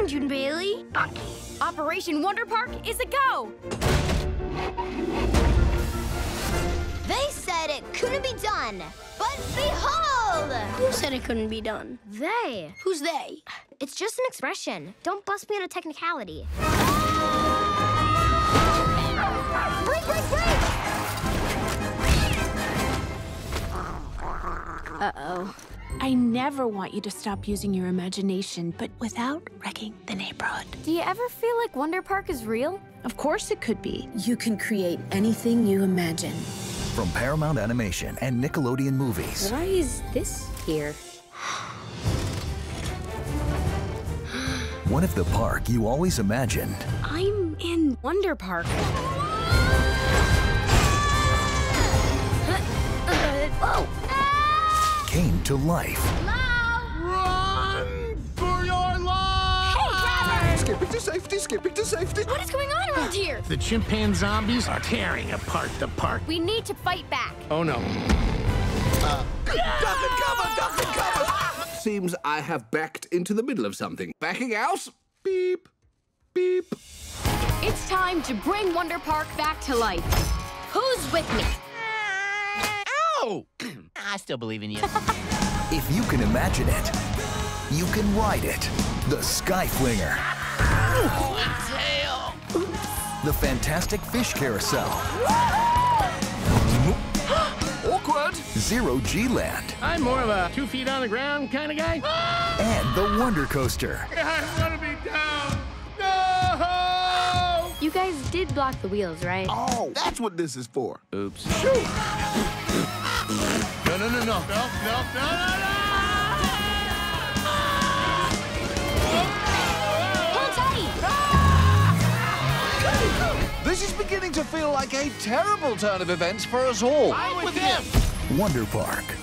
engine, Bailey. Operation Wonder Park is a go! They said it couldn't be done. But behold! Who said it couldn't be done? They. Who's they? It's just an expression. Don't bust me on a technicality. Break, break, break! Uh-oh. I never want you to stop using your imagination, but without wrecking the neighborhood. Do you ever feel like Wonder Park is real? Of course it could be. You can create anything you imagine. From Paramount Animation and Nickelodeon Movies. Why is this here? What if the park you always imagined I'm in Wonder Park. To life? Run for your life! Skipping to safety, skipping to safety. What is going on around here? The chimpanzee zombies are tearing apart the park. We need to fight back. Oh no. Uh, duck and cover, duck and cover. Seems I have backed into the middle of something. Backing out? Beep, beep. It's time to bring Wonder Park back to life. Who's with me? Ow! I still believe in you. If you can imagine it, you can ride it. The Sky Flinger. Tail! The Fantastic Fish Carousel. Awkward. Zero G Land. I'm more of a two feet on the ground kind of guy. And the Wonder Coaster. I want to be down. No! You guys did block the wheels, right? Oh, that's what this is for. Oops. No, no, no, no. No, no, no, no, no! Hold tight! This is beginning to feel like a terrible turn of events for us all. I'm with him. Wonder Park. Bring